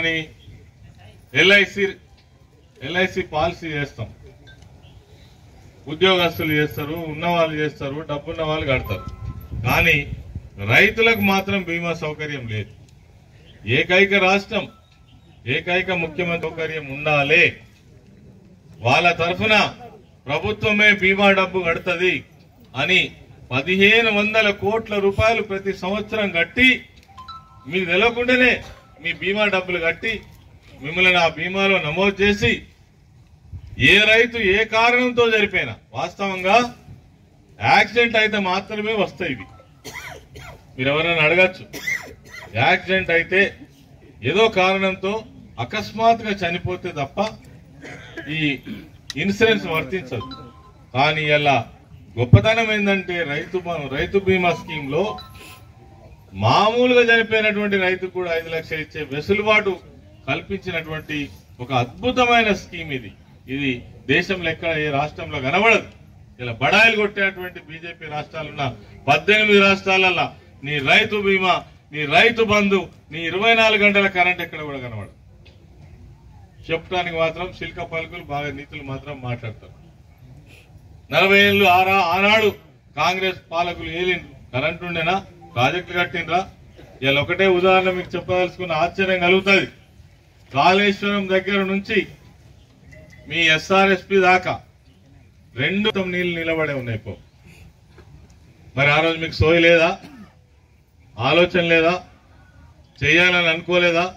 అని LIC LIC policy చేస్తాం. ఉద్యోగస్తులు చేస్తారు ఉన్న వాళ్ళు చేస్తారు డబ్బున్న వాళ్ళు కడతారు. కానీ రైతులకు మాత్రం బీమా సౌకర్యం లేదు. ఏకైక రాష్ట్రం ఏకైక ముఖ్యమంత్రి సౌకర్యం ఉండాలి. వాళ్ళ తరఫున ప్రభుత్వమే బీమా డబ్బు కడుతుంది అని పదిహేను వందల కోట్ల రూపాయలు ప్రతి సంవత్సరం కట్టి మీకు తెలియకుండానే మీ బీమా డబ్బులు కట్టి మిమ్మల్ని ఆ బీమాలో నమోదు చేసి ఏ రైతు ఏ కారణంతో జరిపోయినా వాస్తవంగా యాక్సిడెంట్ అయితే మాత్రమే వస్తాయి ఇవి. మీరు ఎవరైనా అడగచ్చు. యాక్సిడెంట్ అయితే ఏదో కారణంతో అకస్మాత్తుగా చనిపోతే తప్ప ఈ ఇన్సూరెన్స్ వర్తించదు. కానీ ఇలా గొప్పతనం ఏంటంటే రైతు రైతు బీమా స్కీమ్లో మామూలుగా చనిపోయినటువంటి రైతు కూడా ఐదు లక్షలు ఇచ్చే వెసులుబాటు కల్పించినటువంటి ఒక అద్భుతమైన స్కీమ్ ఇది. ఇది దేశంలో ఎక్కడ ఏ రాష్ట్రంలో కనబడదు. ఇలా బడాయిలు కొట్టేటువంటి బీజేపీ రాష్ట్రాలున్న పద్దెనిమిది రాష్ట్రాలల్లో నీ రైతు బీమా నీ రైతు బంధు నీ ఇరవై నాలుగు గంటల కరెంట్ ఎక్కడ కూడా కనబడదు. చెప్పడానికి మాత్రం శిల్క పలుకులు బాగా నీతులు మాత్రం మాట్లాడతారు. నలభై ఏళ్ళు ఆరా ఆనాడు కాంగ్రెస్ పాలకులు ఏలిండ్రు. కరెంటు ఉండేనా? ప్రాజెక్టులు కట్టిండ్రా? ఇలా ఒకటే ఉదాహరణ మీకు చెప్పదలుచుకున్న ఆశ్చర్యం కలుగుతుంది. కాళేశ్వరం దగ్గర నుంచి మీ ఎస్ఆర్ఎస్పి దాకా రెండు నీళ్ళు నిలబడే ఉన్నాయి పో. మరి ఆ రోజు మీకు సోయి లేదా? ఆలోచన లేదా? చేయాలని అనుకోలేదా?